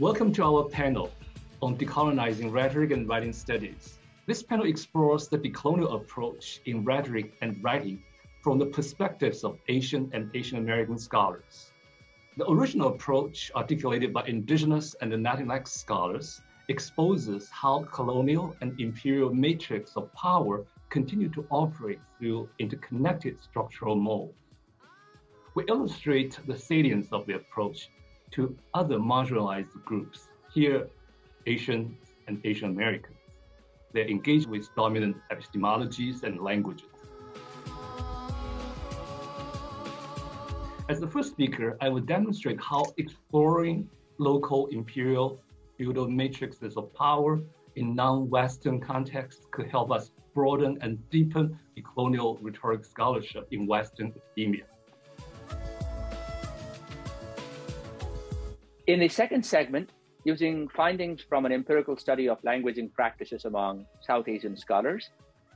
Welcome to our panel on decolonizing rhetoric and writing studies. This panel explores the decolonial approach in rhetoric and writing from the perspectives of Asian and Asian American scholars. The original approach, articulated by indigenous and Latinx scholars, exposes how colonial and imperial matrix of power continue to operate through interconnected structural modes. We illustrate the salience of the approach to other marginalized groups, here Asian and Asian Americans. They're engaged with dominant epistemologies and languages. As the first speaker, I will demonstrate how exploring local imperial feudal matrices of power in non-Western contexts could help us broaden and deepen the colonial rhetoric scholarship in Western academia. In the second segment, using findings from an empirical study of languaging practices among South Asian scholars,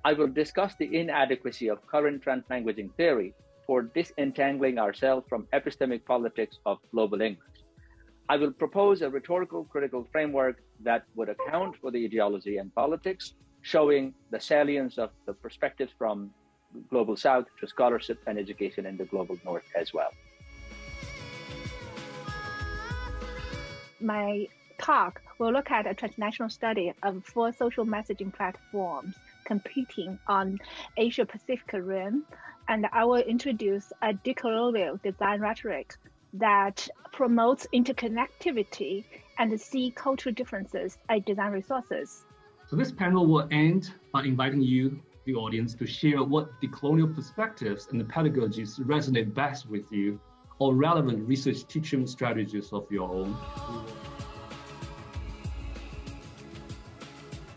I will discuss the inadequacy of current translanguaging theory for disentangling ourselves from epistemic politics of global English. I will propose a rhetorical critical framework that would account for the ideology and politics, showing the salience of the perspectives from global South to scholarship and education in the global North as well. My talk will look at a transnational study of four social messaging platforms competing on Asia Pacific rim, and I will introduce a decolonial design rhetoric that promotes interconnectivity and see cultural differences as design resources. So this panel will end by inviting you, the audience, to share what decolonial perspectives and the pedagogies resonate best with you or relevant research teaching strategies of your own.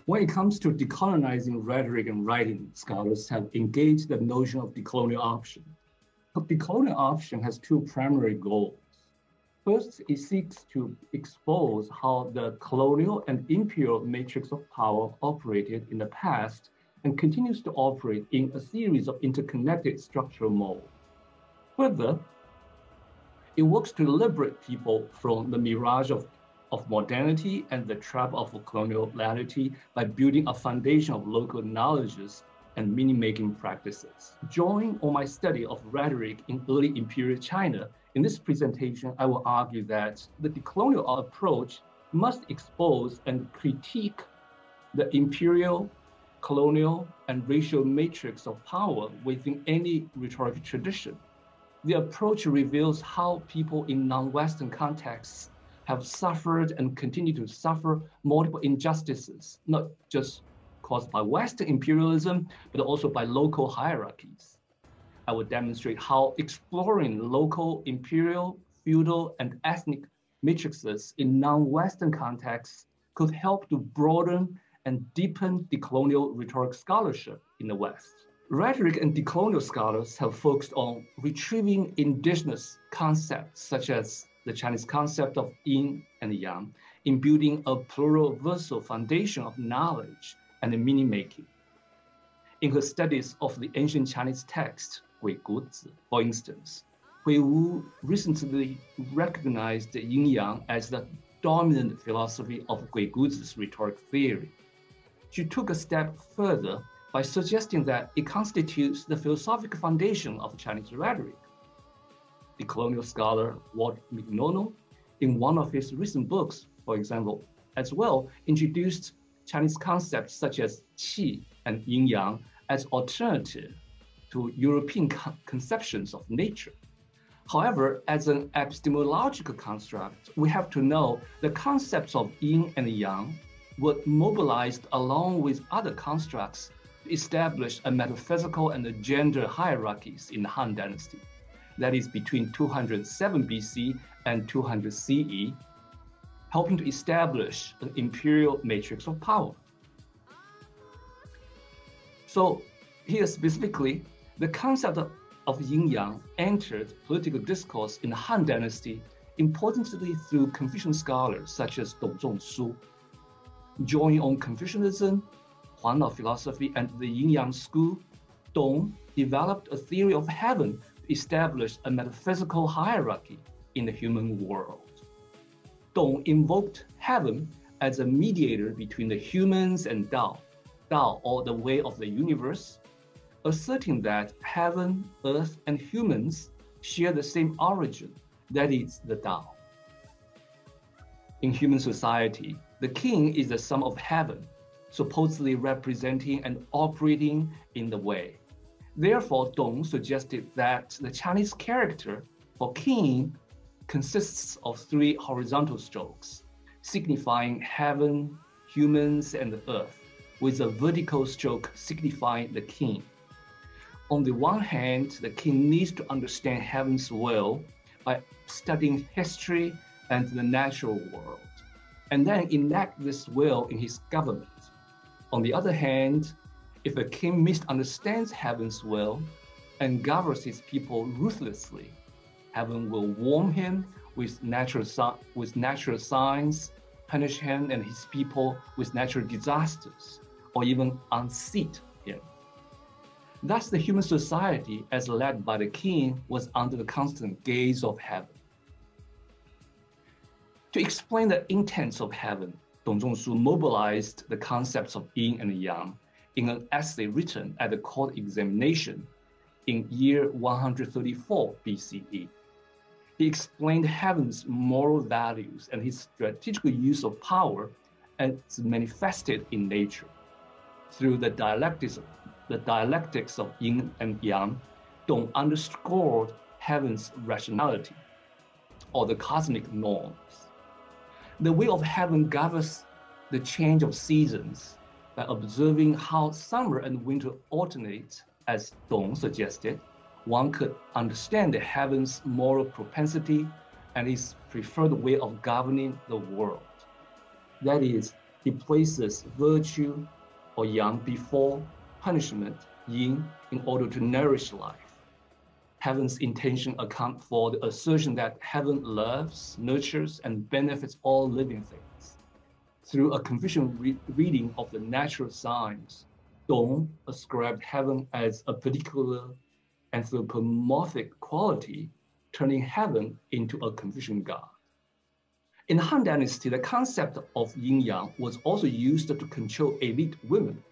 When it comes to decolonizing rhetoric and writing, scholars have engaged the notion of decolonial option. The decolonial option has two primary goals. First, it seeks to expose how the colonial and imperial matrix of power operated in the past and continues to operate in a series of interconnected structural modes. Further, it works to liberate people from the mirage of, of modernity and the trap of coloniality by building a foundation of local knowledges and meaning-making practices. Drawing on my study of rhetoric in early imperial China, in this presentation, I will argue that the decolonial approach must expose and critique the imperial, colonial, and racial matrix of power within any rhetoric tradition the approach reveals how people in non-Western contexts have suffered and continue to suffer multiple injustices, not just caused by Western imperialism, but also by local hierarchies. I will demonstrate how exploring local imperial, feudal, and ethnic matrices in non-Western contexts could help to broaden and deepen decolonial rhetoric scholarship in the West. Rhetoric and decolonial scholars have focused on retrieving indigenous concepts such as the Chinese concept of yin and yang in building a pluriversal foundation of knowledge and meaning making. In her studies of the ancient Chinese text, Gui Guzi, for instance, Hui Wu recently recognized yin yang as the dominant philosophy of Gui Guzi's rhetoric theory. She took a step further by suggesting that it constitutes the philosophical foundation of Chinese rhetoric. The colonial scholar Walt Mignolo, in one of his recent books, for example, as well introduced Chinese concepts such as qi and yin yang as alternative to European conceptions of nature. However, as an epistemological construct, we have to know the concepts of yin and yang were mobilized along with other constructs established a metaphysical and a gender hierarchies in the Han Dynasty, that is between 207 BC and 200 CE, helping to establish an imperial matrix of power. So here specifically, the concept of, of yin-yang entered political discourse in the Han Dynasty importantly through Confucian scholars such as Dong Zhongshu. Drawing on Confucianism Huanglao philosophy and the Yin Yang school, Dong developed a theory of heaven to establish a metaphysical hierarchy in the human world. Dong invoked heaven as a mediator between the humans and Tao, Tao or the way of the universe, asserting that heaven, earth, and humans share the same origin, that is the Tao. In human society, the king is the son of heaven, supposedly representing and operating in the way. Therefore, Dong suggested that the Chinese character for king consists of three horizontal strokes, signifying heaven, humans, and the earth, with a vertical stroke signifying the king. On the one hand, the king needs to understand heaven's will by studying history and the natural world, and then enact this will in his government. On the other hand, if a king misunderstands heaven's will and governs his people ruthlessly, heaven will warm him with natural, with natural signs, punish him and his people with natural disasters, or even unseat him. Thus, the human society, as led by the king, was under the constant gaze of heaven. To explain the intents of heaven, Dong Zhongshu mobilized the concepts of yin and yang in an essay written at the court examination in year 134 BCE. He explained heaven's moral values and his strategic use of power as manifested in nature. Through the dialectics, the dialectics of yin and yang, Dong underscored heaven's rationality or the cosmic norms. The way of heaven governs the change of seasons by observing how summer and winter alternate, as Dong suggested, one could understand the heaven's moral propensity and his preferred way of governing the world. That is, he places virtue or yang before punishment, yin, in order to nourish life. Heaven's intention account for the assertion that heaven loves, nurtures, and benefits all living things through a Confucian re reading of the natural signs, Dong ascribed heaven as a particular anthropomorphic quality, turning heaven into a Confucian god. In the Han Dynasty, the concept of yin yang was also used to control elite women.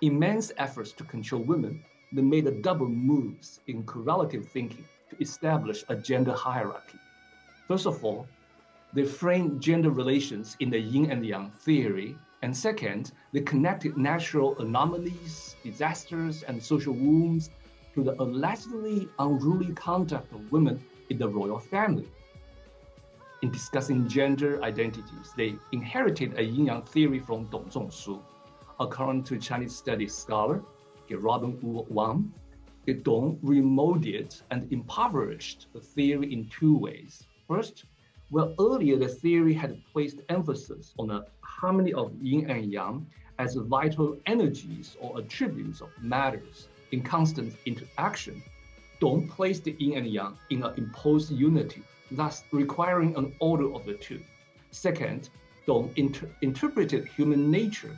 Immense efforts to control women, they made a double moves in correlative thinking to establish a gender hierarchy. First of all, they framed gender relations in the yin and yang theory. And second, they connected natural anomalies, disasters, and social wounds to the allegedly unruly conduct of women in the royal family. In discussing gender identities, they inherited a yin yang theory from Dong Zhongshu. According to Chinese studies scholar Robin Wu Wang, Dong remolded and impoverished the theory in two ways. First, well, earlier the theory had placed emphasis on the harmony of yin and yang as vital energies or attributes of matters in constant interaction. Dong place the yin and yang in an imposed unity, thus requiring an order of the two. Second, Dong inter interpreted human nature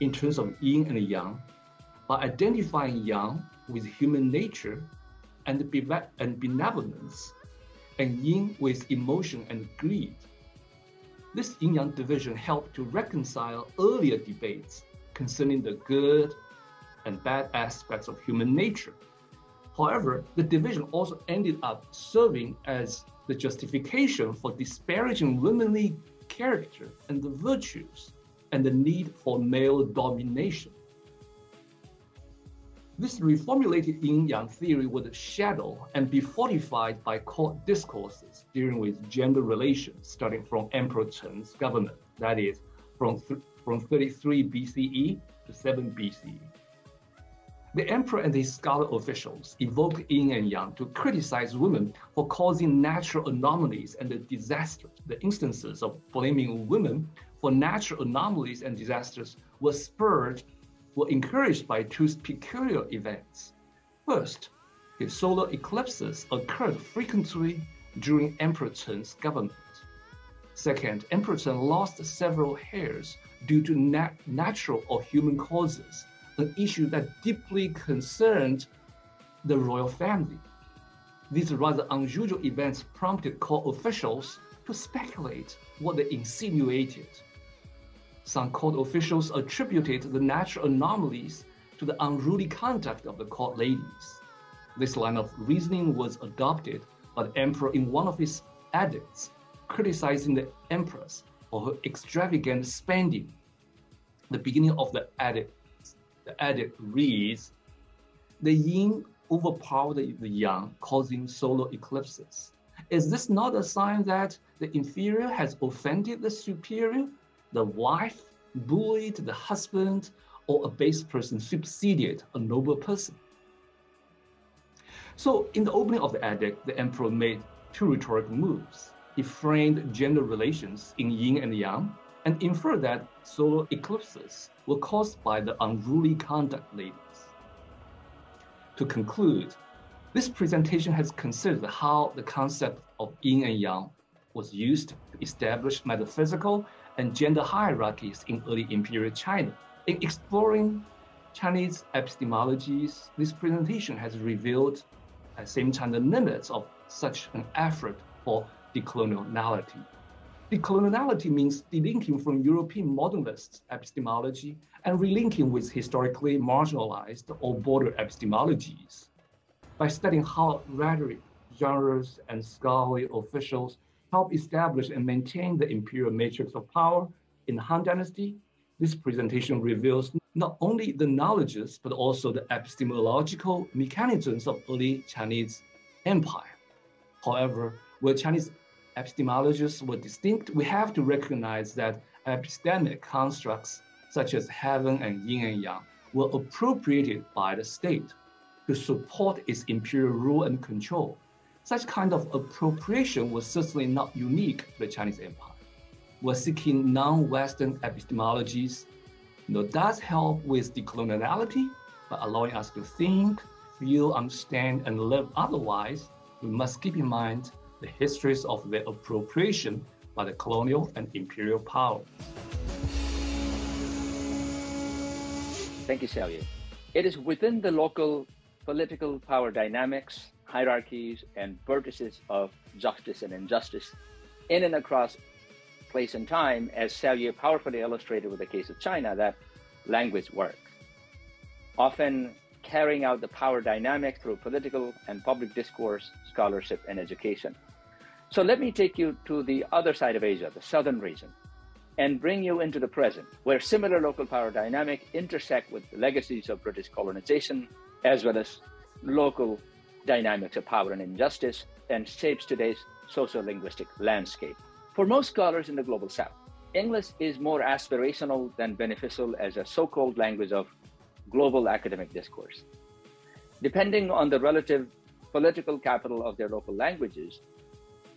in terms of yin and yang by identifying yang with human nature and, and benevolence and yin with emotion and greed. This yin yang division helped to reconcile earlier debates concerning the good and bad aspects of human nature. However, the division also ended up serving as the justification for disparaging womanly character and the virtues and the need for male domination. This reformulated yin-yang theory would shadow and be fortified by court discourses dealing with gender relations starting from Emperor Cheng's government, that is, from, from 33 BCE to 7 BCE. The emperor and his scholar officials evoked yin and yang to criticize women for causing natural anomalies and the disasters. The instances of blaming women for natural anomalies and disasters were spurred were encouraged by two peculiar events. First, the solar eclipses occurred frequently during Emperor Cheng's government. Second, Emperor Cheng lost several heirs due to nat natural or human causes, an issue that deeply concerned the royal family. These rather unusual events prompted court officials to speculate what they insinuated. Some court officials attributed the natural anomalies to the unruly conduct of the court ladies. This line of reasoning was adopted by the emperor in one of his edicts, criticizing the empress for her extravagant spending. The beginning of the edict, the edict reads, the yin overpowered the yang, causing solar eclipses. Is this not a sign that the inferior has offended the superior? The wife bullied the husband, or a base person superseded a noble person? So in the opening of the edict, the emperor made two rhetorical moves. He framed gender relations in yin and yang and inferred that solar eclipses were caused by the unruly conduct ladies. To conclude, this presentation has considered how the concept of yin and yang was used to establish metaphysical and gender hierarchies in early imperial China. In exploring Chinese epistemologies, this presentation has revealed at the same time the limits of such an effort for decoloniality. Decoloniality means delinking from European modernist epistemology and relinking with historically marginalized or border epistemologies. By studying how rhetoric, genres, and scholarly officials help establish and maintain the imperial matrix of power in the Han Dynasty, this presentation reveals not only the knowledges, but also the epistemological mechanisms of early Chinese empire. However, where Chinese epistemologists were distinct, we have to recognize that epistemic constructs such as heaven and yin and yang were appropriated by the state to support its imperial rule and control. Such kind of appropriation was certainly not unique to the Chinese empire. We're seeking non-Western epistemologies know, does help with decoloniality, but allowing us to think, feel, understand, and live otherwise, we must keep in mind the histories of their appropriation by the colonial and imperial power. Thank you, Xiaoye. It is within the local political power dynamics, hierarchies, and vertices of justice and injustice in and across place and time, as Xiaoye powerfully illustrated with the case of China, that language works. Often carrying out the power dynamic through political and public discourse, scholarship, and education. So let me take you to the other side of Asia, the southern region, and bring you into the present, where similar local power dynamic intersect with the legacies of British colonization, as well as local dynamics of power and injustice, and shapes today's socio-linguistic landscape. For most scholars in the global south, English is more aspirational than beneficial as a so-called language of global academic discourse. Depending on the relative political capital of their local languages,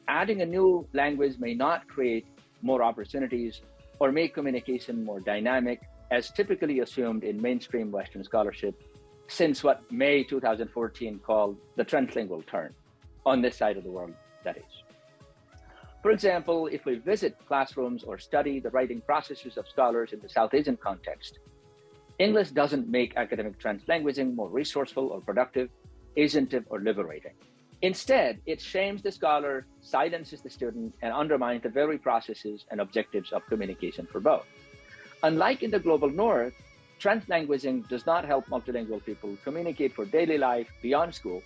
adding a new language may not create more opportunities or make communication more dynamic, as typically assumed in mainstream Western scholarship since what May 2014 called the translingual turn, on this side of the world, that is. For example, if we visit classrooms or study the writing processes of scholars in the South Asian context, English doesn't make academic translanguaging more resourceful or productive, agentive or liberating. Instead, it shames the scholar, silences the student, and undermines the very processes and objectives of communication for both. Unlike in the global north, translanguaging does not help multilingual people communicate for daily life beyond school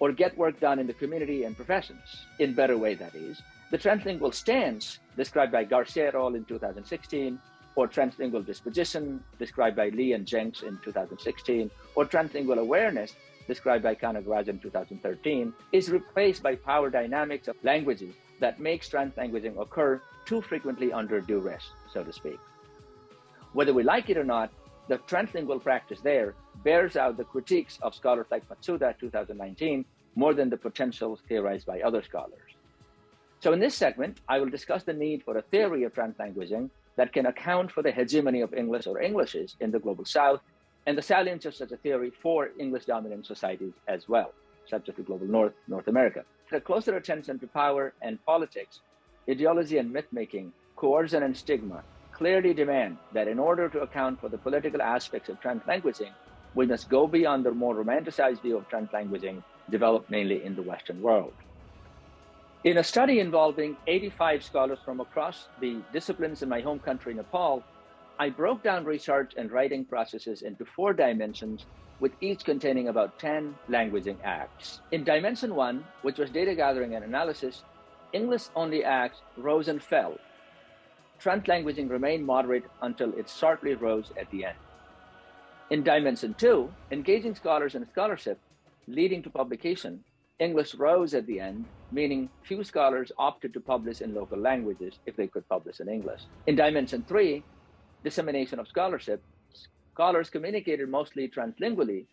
or get work done in the community and professions, in better way that is. The translingual stance, described by Garcia et al. in 2016, or translingual disposition, described by Lee and Jenks in 2016, or translingual awareness, described by Canagarajah in 2013, is replaced by power dynamics of languages that makes translanguaging occur too frequently under duress, so to speak. Whether we like it or not, the translingual practice there bears out the critiques of scholars like Matsuda 2019 more than the potentials theorized by other scholars. So in this segment, I will discuss the need for a theory of translanguaging that can account for the hegemony of English or Englishes in the global South and the salience of such a theory for English dominant societies as well, such as the global North, North America. The closer attention to power and politics, ideology and myth making, coercion and stigma clearly demand that in order to account for the political aspects of translanguaging, we must go beyond the more romanticized view of translanguaging developed mainly in the Western world. In a study involving 85 scholars from across the disciplines in my home country, Nepal, I broke down research and writing processes into four dimensions, with each containing about 10 languaging acts. In dimension one, which was data gathering and analysis, English only acts rose and fell. Translanguaging remained moderate until it sharply rose at the end. In dimension two, engaging scholars in scholarship leading to publication, English rose at the end, meaning few scholars opted to publish in local languages if they could publish in English. In dimension three, dissemination of scholarship, scholars communicated mostly translingually,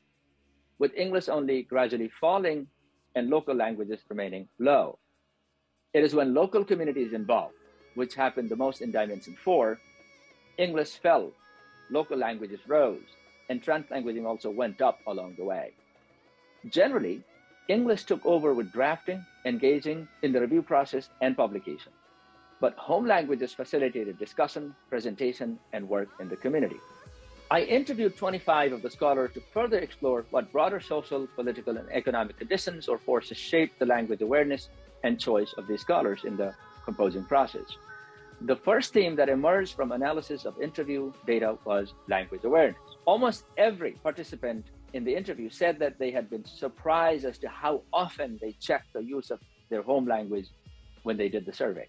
with English only gradually falling and local languages remaining low. It is when local communities involved, which happened the most in dimension four, English fell, local languages rose, and translanguaging also went up along the way. Generally, English took over with drafting, engaging in the review process, and publication. But home languages facilitated discussion, presentation, and work in the community. I interviewed 25 of the scholars to further explore what broader social, political, and economic conditions or forces shaped the language awareness and choice of these scholars in the composing process. The first theme that emerged from analysis of interview data was language awareness. Almost every participant in the interview said that they had been surprised as to how often they checked the use of their home language when they did the survey.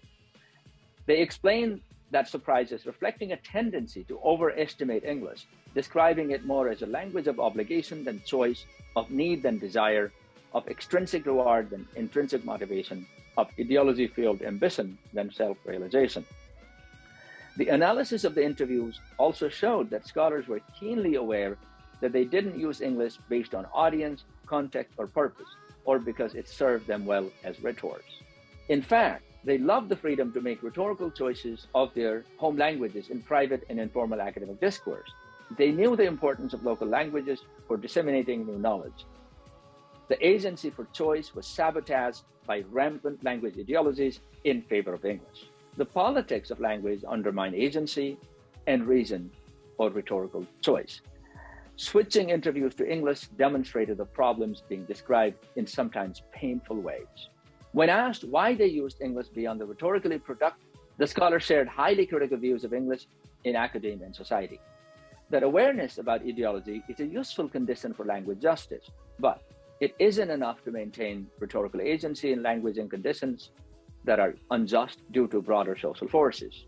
They explained that surprise as reflecting a tendency to overestimate English, describing it more as a language of obligation than choice, of need than desire, of extrinsic reward than intrinsic motivation, of ideology fueled ambition than self realization. The analysis of the interviews also showed that scholars were keenly aware that they didn't use English based on audience, context, or purpose, or because it served them well as rhetors. In fact, they loved the freedom to make rhetorical choices of their home languages in private and informal academic discourse. They knew the importance of local languages for disseminating new knowledge. The agency for choice was sabotaged by rampant language ideologies in favor of English. The politics of language undermine agency and reason or rhetorical choice. Switching interviews to English demonstrated the problems being described in sometimes painful ways. When asked why they used English beyond the rhetorically productive, the scholar shared highly critical views of English in academia and society. That awareness about ideology is a useful condition for language justice, but it isn't enough to maintain rhetorical agency in language and conditions that are unjust due to broader social forces.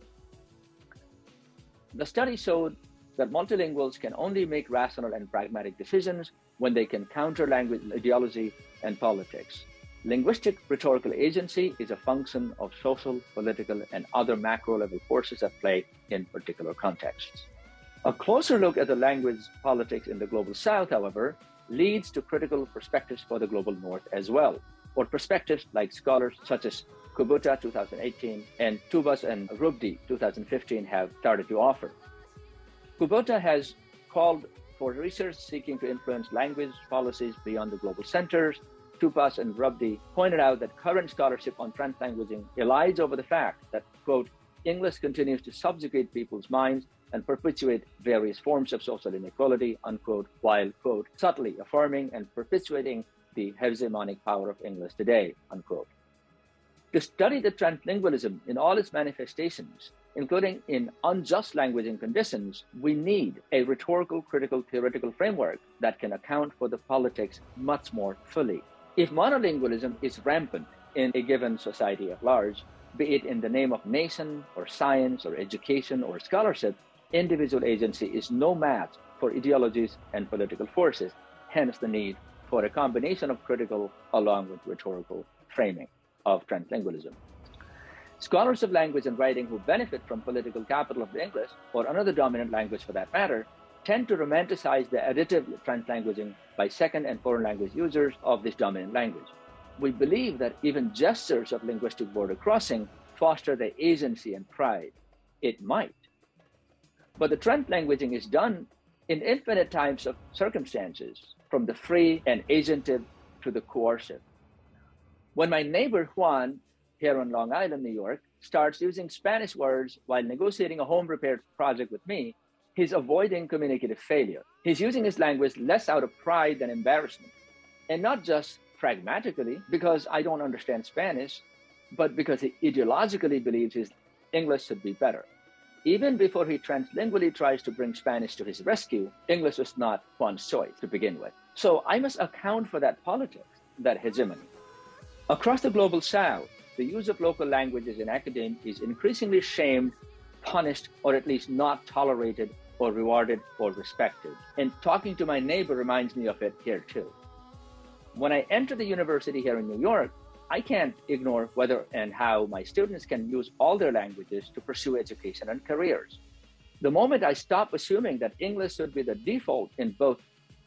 The study showed that multilinguals can only make rational and pragmatic decisions when they can counter language ideology and politics. Linguistic rhetorical agency is a function of social, political, and other macro level forces at play in particular contexts. A closer look at the language politics in the global south, however, leads to critical perspectives for the global north as well, or perspectives like scholars such as Kubota 2018 and Tupas and Rubdy 2015 have started to offer. Kubota has called for research seeking to influence language policies beyond the global centers. Tupas and Rubdy pointed out that current scholarship on translanguaging elides over the fact that, quote, English continues to subjugate people's minds and perpetuate various forms of social inequality, unquote, while, quote, subtly affirming and perpetuating the hegemonic power of English today, unquote. To study the translingualism in all its manifestations, including in unjust languaging conditions, we need a rhetorical, critical, theoretical framework that can account for the politics much more fully. If monolingualism is rampant in a given society at large, be it in the name of nation or science or education or scholarship, individual agency is no match for ideologies and political forces, hence the need for a combination of critical along with rhetorical framing of translingualism. Scholars of language and writing who benefit from political capital of the English, or another dominant language for that matter, tend to romanticize the additive translanguaging by second and foreign language users of this dominant language. We believe that even gestures of linguistic border crossing foster the agency and pride. It might. But the translanguaging is done in infinite types of circumstances, from the free and agentive to the coercive. When my neighbor Juan, here on Long Island, New York, starts using Spanish words while negotiating a home repair project with me, He's avoiding communicative failure. He's using his language less out of pride than embarrassment. And not just pragmatically, because I don't understand Spanish, but because he ideologically believes his English should be better. Even before he translingually tries to bring Spanish to his rescue, English was not Juan's choice to begin with. So I must account for that politics, that hegemony. Across the global south, the use of local languages in academia is increasingly shamed, punished, or at least not tolerated or rewarded or respected. And talking to my neighbor reminds me of it here too. When I enter the university here in New York, I can't ignore whether and how my students can use all their languages to pursue education and careers. The moment I stop assuming that English should be the default in both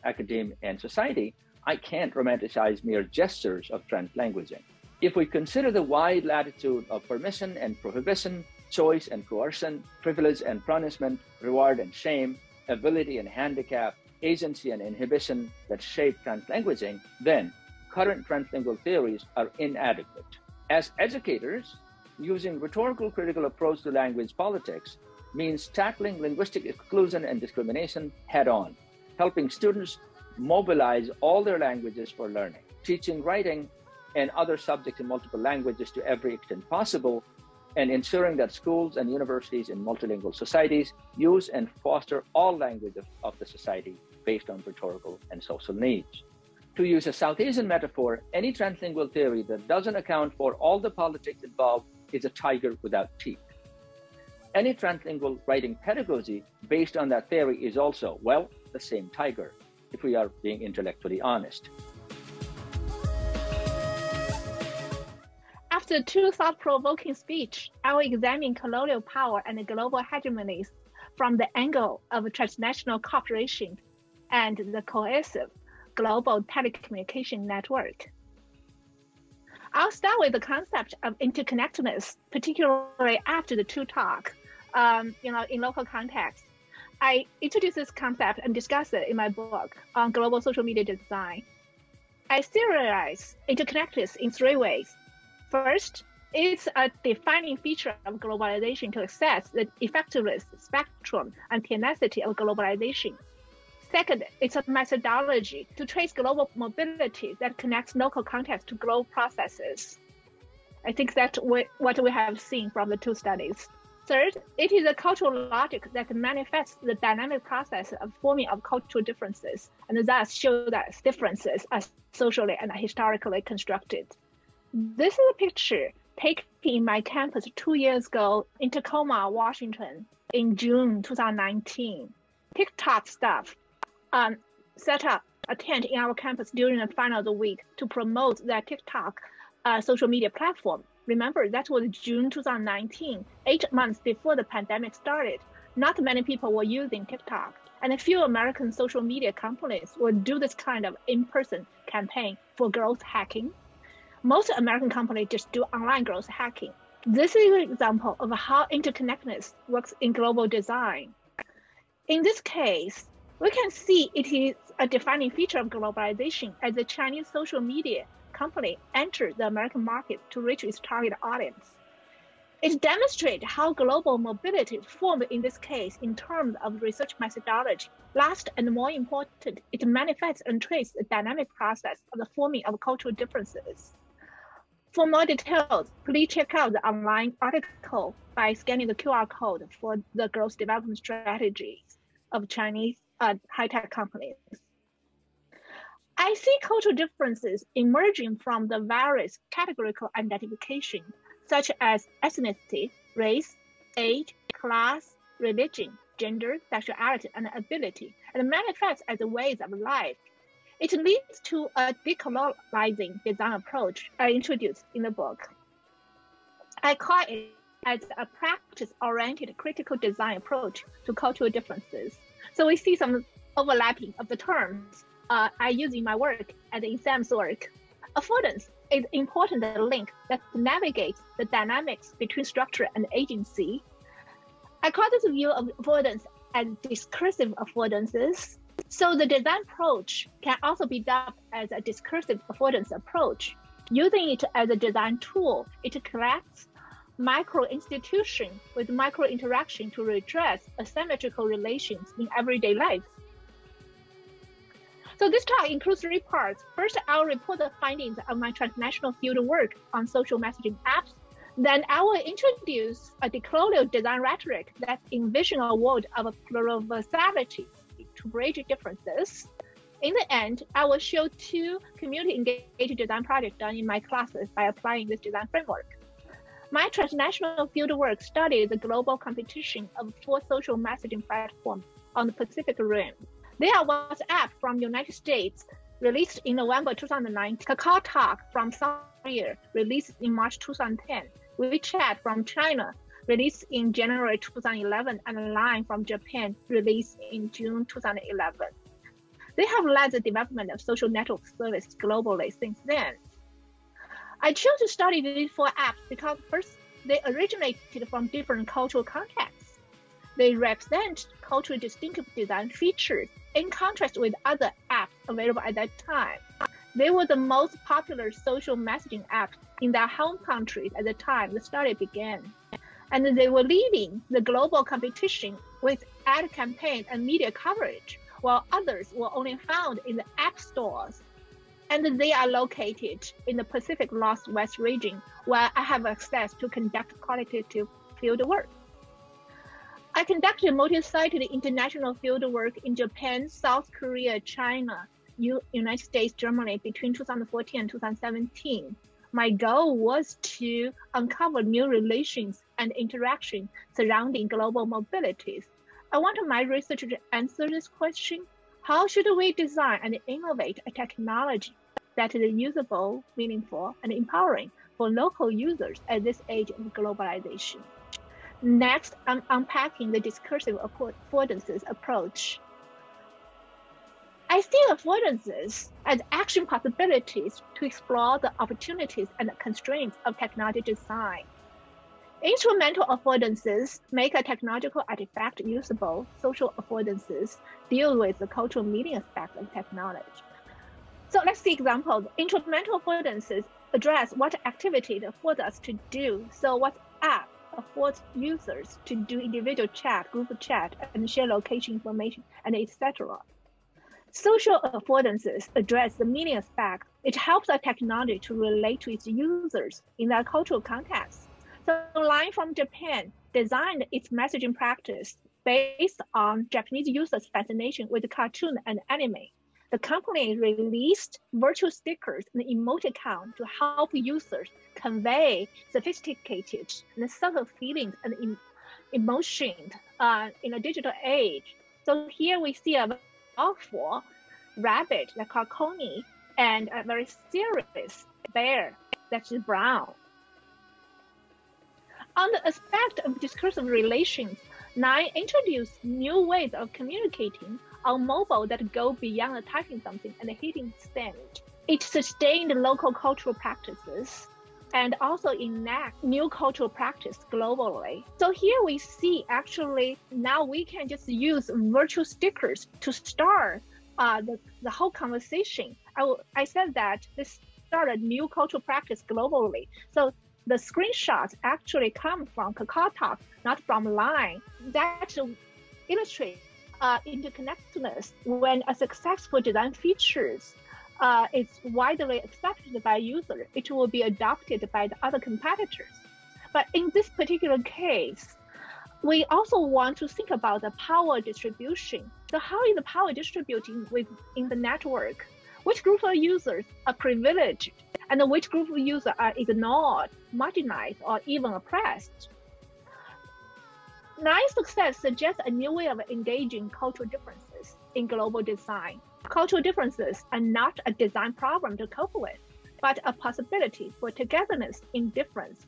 academia and society, I can't romanticize mere gestures of translanguaging. If we consider the wide latitude of permission and prohibition, choice and coercion, privilege and punishment, reward and shame, ability and handicap, agency and inhibition that shape translanguaging, then current translingual theories are inadequate. As educators, using rhetorical critical approach to language politics means tackling linguistic exclusion and discrimination head on, helping students mobilize all their languages for learning, teaching writing and other subjects in multiple languages to every extent possible, and ensuring that schools and universities in multilingual societies use and foster all languages of the society based on rhetorical and social needs. To use a South Asian metaphor, any translingual theory that doesn't account for all the politics involved is a tiger without teeth. Any translingual writing pedagogy based on that theory is also, well, the same tiger, if we are being intellectually honest. After two thought-provoking speech, I will examine colonial power and global hegemonies from the angle of transnational cooperation and the cohesive global telecommunication network. I'll start with the concept of interconnectedness, particularly after the two talk, um, you know, in local context. I introduce this concept and discuss it in my book on global social media design. I serialize interconnectedness in three ways. First, it's a defining feature of globalization to assess the effectiveness, spectrum, and tenacity of globalization Second, it's a methodology to trace global mobility that connects local context to global processes. I think that's what we have seen from the two studies. Third, it is a cultural logic that manifests the dynamic process of forming of cultural differences and thus show that differences are socially and historically constructed. This is a picture taken in my campus two years ago in Tacoma, Washington in June 2019. TikTok staff um, set up a tent in our campus during the final of the week to promote their TikTok uh, social media platform. Remember, that was June 2019, eight months before the pandemic started. Not many people were using TikTok, and a few American social media companies would do this kind of in person campaign for growth hacking. Most American companies just do online growth hacking. This is an example of how interconnectedness works in global design. In this case, we can see it is a defining feature of globalization as the Chinese social media company entered the American market to reach its target audience. It demonstrates how global mobility formed in this case in terms of research methodology. Last and more important, it manifests and traces the dynamic process of the forming of cultural differences. For more details, please check out the online article by scanning the QR code for the growth development strategies of Chinese uh, high-tech companies. I see cultural differences emerging from the various categorical identification, such as ethnicity, race, age, class, religion, gender, sexuality, and ability, and manifests as ways of life. It leads to a decolonizing design approach I introduced in the book. I call it as a practice-oriented critical design approach to cultural differences. So we see some overlapping of the terms uh, I use in my work and in Shyam's work. Affordance is important link that navigates the dynamics between structure and agency. I call this view of affordance as discursive affordances. So the design approach can also be dubbed as a discursive affordance approach. Using it as a design tool, it collects micro institution with micro interaction to redress asymmetrical relations in everyday life. So this talk includes three parts. First, I'll report the findings of my transnational field work on social messaging apps. Then I will introduce a decolonial design rhetoric that envisions a world of pluriversality to bridge differences. In the end, I will show two community engaged design projects done in my classes by applying this design framework. My transnational fieldwork studied the global competition of four social messaging platforms on the Pacific Rim. They are WhatsApp from the United States, released in November 2009, Kakao Talk from South Korea, released in March 2010, WeChat from China, released in January 2011, and Line from Japan, released in June 2011. They have led the development of social network service globally since then. I chose to study these four apps because first, they originated from different cultural contexts. They represent culturally distinctive design features in contrast with other apps available at that time. They were the most popular social messaging apps in their home countries at the time the study began. And they were leading the global competition with ad campaigns and media coverage while others were only found in the app stores. And they are located in the Pacific Northwest region, where I have access to conduct qualitative field work. I conducted multi-sited international field work in Japan, South Korea, China, United States, Germany between 2014 and 2017. My goal was to uncover new relations and interaction surrounding global mobilities I want my research to answer this question. How should we design and innovate a technology that is usable, meaningful, and empowering for local users at this age of globalization? Next, I'm unpacking the discursive affordances approach. I see affordances as action possibilities to explore the opportunities and constraints of technology design Instrumental affordances make a technological artifact usable. Social affordances deal with the cultural meaning aspect of technology. So let's see examples. Instrumental affordances address what activity it affords us to do. So what app affords users to do individual chat, group chat, and share location information, and etc. Social affordances address the meaning aspect. It helps a technology to relate to its users in their cultural context so Line from Japan designed its messaging practice based on Japanese users' fascination with cartoon and anime. The company released virtual stickers and emoticon to help users convey sophisticated and subtle feelings and em emotions uh, in a digital age. So here we see a awful rabbit, like Carconi, and a very serious bear that's brown. On the aspect of discursive relations, Line introduced new ways of communicating on mobile that go beyond typing something and hitting send. It sustained local cultural practices and also enact new cultural practice globally. So here we see actually now we can just use virtual stickers to start uh, the, the whole conversation. I, I said that this started new cultural practice globally. So the screenshots actually come from Kakao not from Line. That illustrates uh, interconnectedness when a successful design features uh, is widely accepted by users, it will be adopted by the other competitors. But in this particular case, we also want to think about the power distribution. So how is the power distributing within the network? Which group of users are privileged and which group of users are ignored, marginalized, or even oppressed. Line success suggests a new way of engaging cultural differences in global design. Cultural differences are not a design problem to cope with, but a possibility for togetherness in difference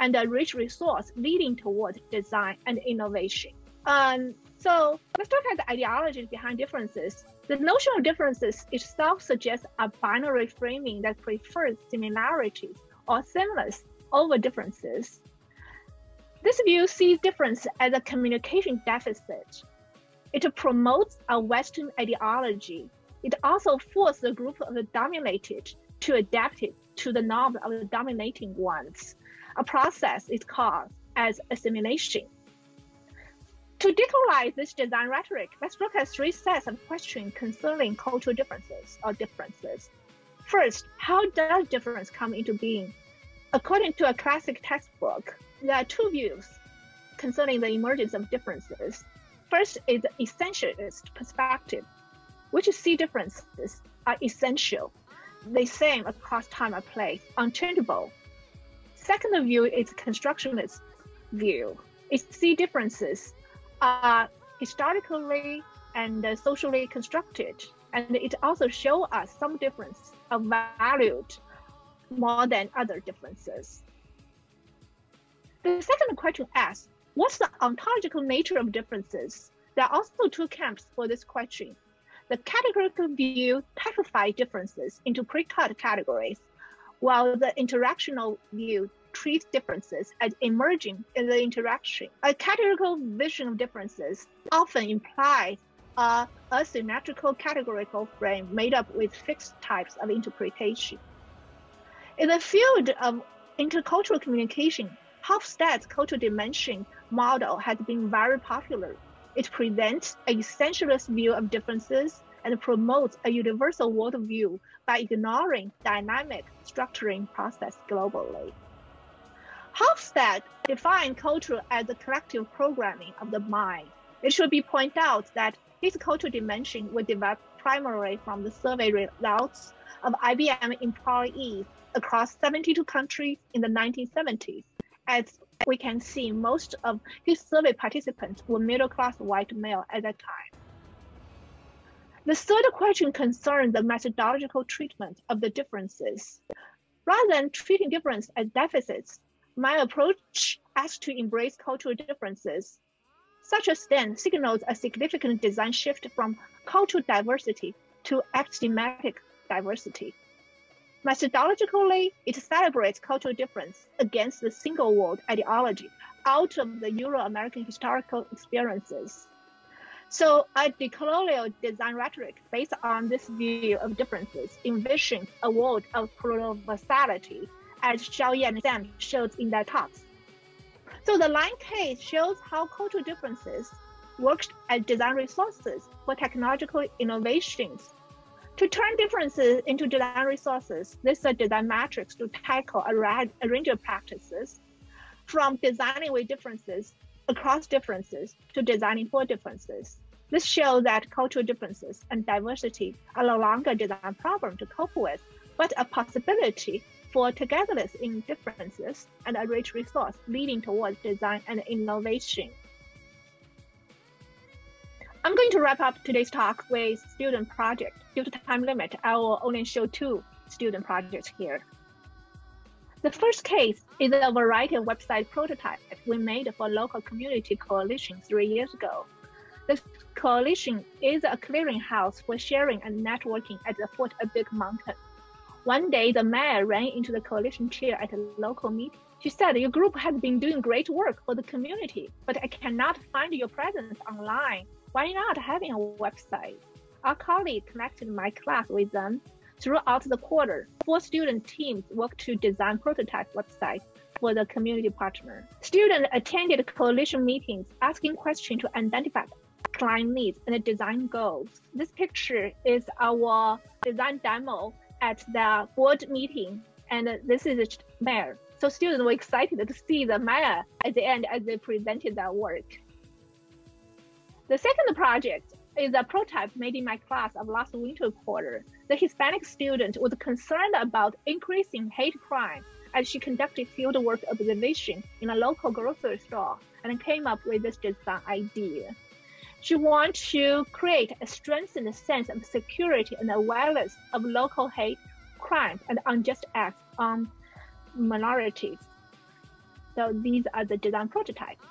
and a rich resource leading toward design and innovation. Um, so let's look at the ideologies behind differences the notion of differences itself suggests a binary framing that prefers similarities or sameness over differences. This view sees difference as a communication deficit. It promotes a Western ideology. It also forces the group of the dominated to adapt it to the norms of the dominating ones. A process is called as assimilation. To decolonize this design rhetoric, let's look at three sets of questions concerning cultural differences or differences. First, how does difference come into being? According to a classic textbook, there are two views concerning the emergence of differences. First is the essentialist perspective, which see differences are essential, the same across time and place, unchangeable. Second view is constructionist view. It see differences are historically and socially constructed, and it also show us some difference are valued more than other differences. The second question asks, what's the ontological nature of differences? There are also two camps for this question. The categorical view typifies differences into pre-cut categories, while the interactional view treats differences as emerging in the interaction. A categorical vision of differences often implies a asymmetrical categorical frame made up with fixed types of interpretation. In the field of intercultural communication, Hofstede's cultural dimension model has been very popular. It presents a essentialist view of differences and promotes a universal worldview by ignoring dynamic structuring process globally. Hofstede defined culture as the collective programming of the mind. It should be pointed out that his cultural dimension was developed primarily from the survey results of IBM employees across 72 countries in the 1970s. As we can see, most of his survey participants were middle-class white male at that time. The third question concerns the methodological treatment of the differences. Rather than treating difference as deficits, my approach asks to embrace cultural differences. Such a stand signals a significant design shift from cultural diversity to epistemic diversity. Methodologically, it celebrates cultural difference against the single world ideology out of the Euro-American historical experiences. So a decolonial design rhetoric based on this view of differences envisions a world of plurality as Xiaoye and Shyam showed in their talks. So the Line case shows how cultural differences worked as design resources for technological innovations. To turn differences into design resources, this is a design matrix to tackle a range of practices, from designing with differences across differences to designing for differences. This shows that cultural differences and diversity are no longer a design problem to cope with, but a possibility for togetherness in differences and a rich resource leading towards design and innovation. I'm going to wrap up today's talk with student project. Due to time limit, I will only show two student projects here. The first case is a variety of website prototypes we made for local community coalition three years ago. The coalition is a clearinghouse for sharing and networking at the foot of Big Mountain. One day, the mayor ran into the coalition chair at a local meeting. She said, Your group has been doing great work for the community, but I cannot find your presence online. Why not having a website? Our colleague connected my class with them. Throughout the quarter, four student teams worked to design prototype websites for the community partner. Students attended coalition meetings asking questions to identify client needs and design goals. This picture is our design demo at the board meeting, and this is the mayor. So students were excited to see the mayor at the end as they presented their work. The second project is a prototype made in my class of last winter quarter. The Hispanic student was concerned about increasing hate crime as she conducted fieldwork observation in a local grocery store and came up with this design idea. She wants to create a strengthened sense of security and awareness of local hate, crime, and unjust acts on minorities. So these are the design prototypes.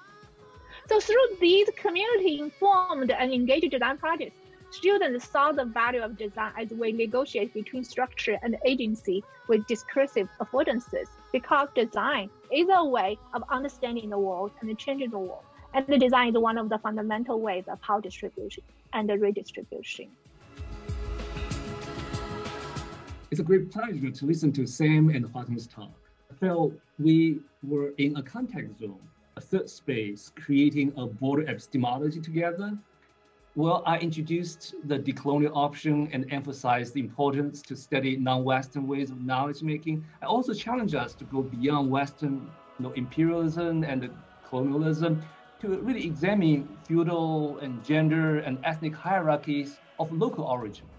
So through these community-informed and engaged design projects, students saw the value of design as we negotiate between structure and agency with discursive affordances, because design is a way of understanding the world and changing the world. And the design is one of the fundamental ways of power distribution and redistribution. It's a great pleasure to listen to Shyam and Fatim's talk. felt we were in a contact zone, a third space, creating a border epistemology together. Well, I introduced the decolonial option and emphasized the importance to study non-Western ways of knowledge making. I also challenged us to go beyond Western you know, imperialism and colonialism to really examine feudal and gender and ethnic hierarchies of local origins.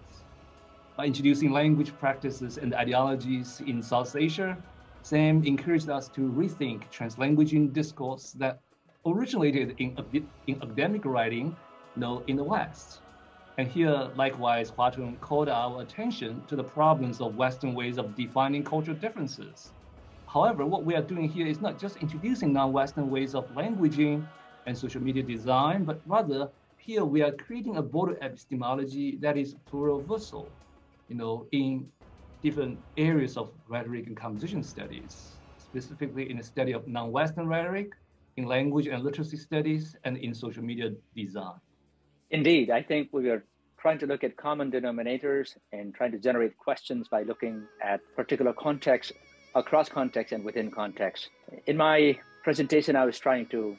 By introducing language practices and ideologies in South Asia, Shyam encouraged us to rethink translanguaging discourse that originated in, in academic writing you know, in the West. And here, likewise, Huatong called our attention to the problems of Western ways of defining cultural differences. However, what we are doing here is not just introducing non-Western ways of languaging and social media design, but rather here we are creating a border epistemology that is pluriversal, you know, in different areas of rhetoric and composition studies, specifically in the study of non-Western rhetoric, in language and literacy studies, and in social media design. Indeed, I think we are trying to look at common denominators and trying to generate questions by looking at particular contexts, across context and within context. In my presentation, I was trying to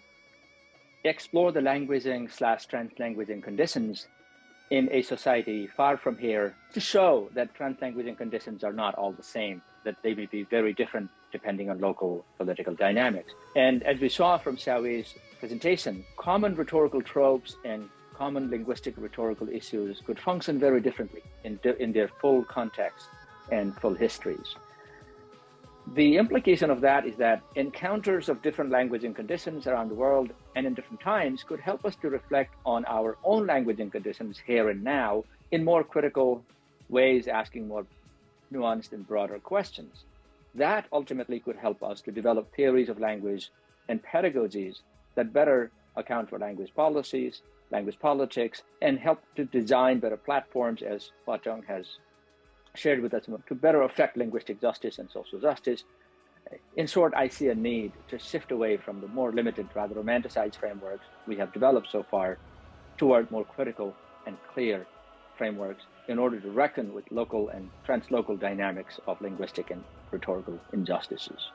explore the languaging slash translanguaging conditions in a society far from here to show that translanguaging conditions are not all the same, that they may be very different depending on local political dynamics. And as we saw from Xiaoye's presentation, common rhetorical tropes and common linguistic rhetorical issues could function very differently in, in their full context and full histories. The implication of that is that encounters of different languaging conditions around the world and in different times could help us to reflect on our own languaging conditions here and now in more critical ways, asking more nuanced and broader questions. That ultimately could help us to develop theories of language and pedagogies that better account for language policies, language politics, and help to design better platforms, as Huatong has shared with us to better affect linguistic justice and social justice. In short, I see a need to shift away from the more limited, rather romanticized frameworks we have developed so far toward more critical and clear frameworks in order to reckon with local and translocal dynamics of linguistic and rhetorical injustices.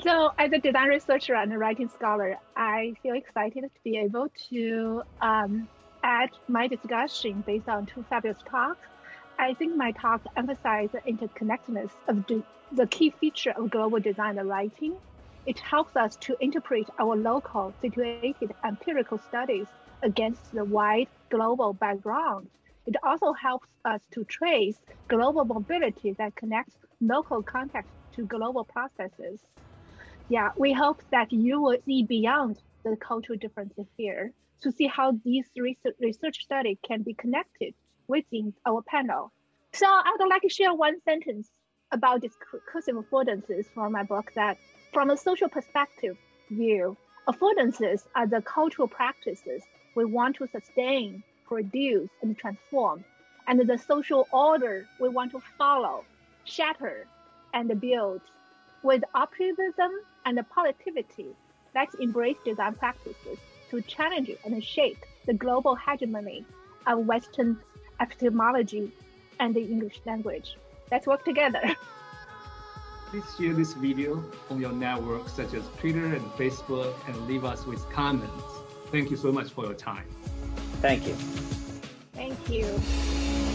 So, as a design researcher and a writing scholar, I feel excited to be able to um, add my discussion based on two fabulous talks I think my talk emphasized the interconnectedness of the, the key feature of global design writing. It helps us to interpret our local situated empirical studies against the wide global background. It also helps us to trace global mobility that connects local context to global processes. Yeah, we hope that you will see beyond the cultural differences here to see how these research, research study can be connected within our panel. So I would like to share one sentence about discursive affordances from my book that from a social perspective view, affordances are the cultural practices we want to sustain, produce, and transform, and the social order we want to follow, shatter, and build. With optimism and positivity, let's embrace design practices to challenge and shape the global hegemony of Western epistemology and the English language. Let's work together. Please share this video on your networks such as Twitter and Facebook and leave us with comments. Thank you so much for your time. Thank you. Thank you.